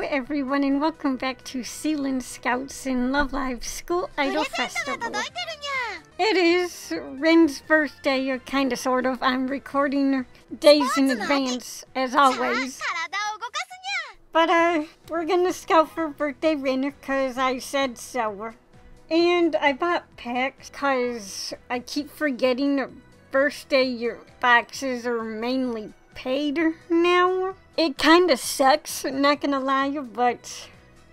everyone, and welcome back to Sealynn Scouts in Love Live School Idol Festival. It is Rin's birthday, or kinda sort of. I'm recording days in advance, as always. But, uh, we're gonna scout for birthday Rin, cause I said so. And I bought packs, cause I keep forgetting birthday boxes are mainly paid now. It kinda sucks, not gonna lie, you, but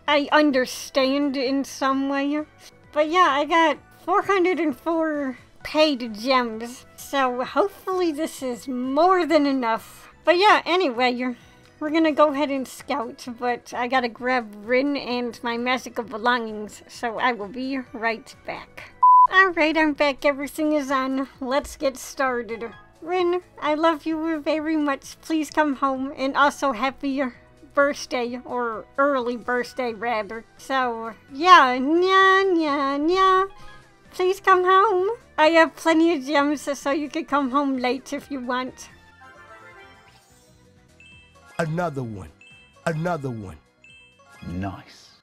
I understand in some way. But yeah, I got 404 paid gems, so hopefully this is more than enough. But yeah, anyway, we're gonna go ahead and scout, but I gotta grab Rin and my magical belongings, so I will be right back. Alright, I'm back, everything is on. Let's get started. Rin, I love you very much. Please come home and also happy birthday or early birthday rather. So yeah, nya nya nya. Please come home. I have plenty of gems so you can come home late if you want. Another one. Another one. Nice.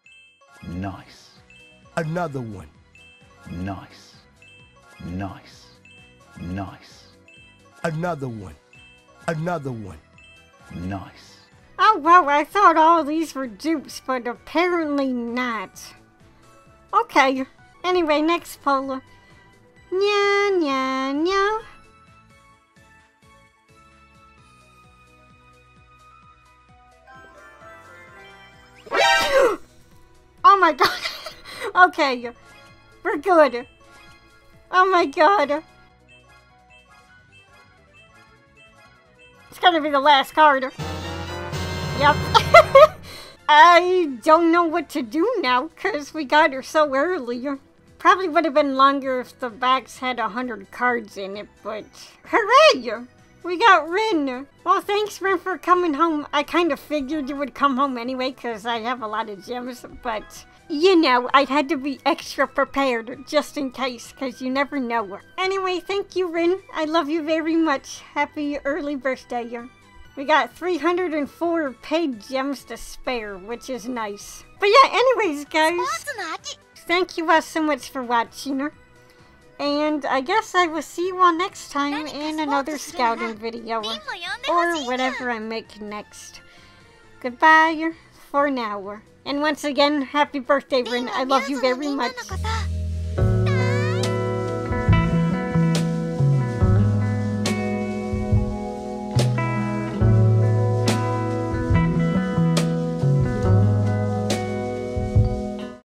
Nice. Another one. Nice. Nice. Nice. Another one. Another one. Nice. Oh, well, I thought all these were dupes, but apparently not. Okay. Anyway, next polar. Nya, nya, nya. oh my god. okay. We're good. Oh my god. Gonna be the last card. Yep. I don't know what to do now, because we got her so early. Probably would have been longer if the box had a hundred cards in it, but hooray! We got Rin! Well, thanks, Rin, for coming home. I kind of figured you would come home anyway, because I have a lot of gems, but you know, I had to be extra prepared just in case, because you never know. Anyway, thank you, Rin. I love you very much. Happy early birthday. We got 304 paid gems to spare, which is nice. But yeah, anyways, guys, thank you all so much for watching. And I guess I will see you all next time in another scouting video, or whatever I make next. Goodbye for now. And once again, happy birthday, Rin. I love you very much.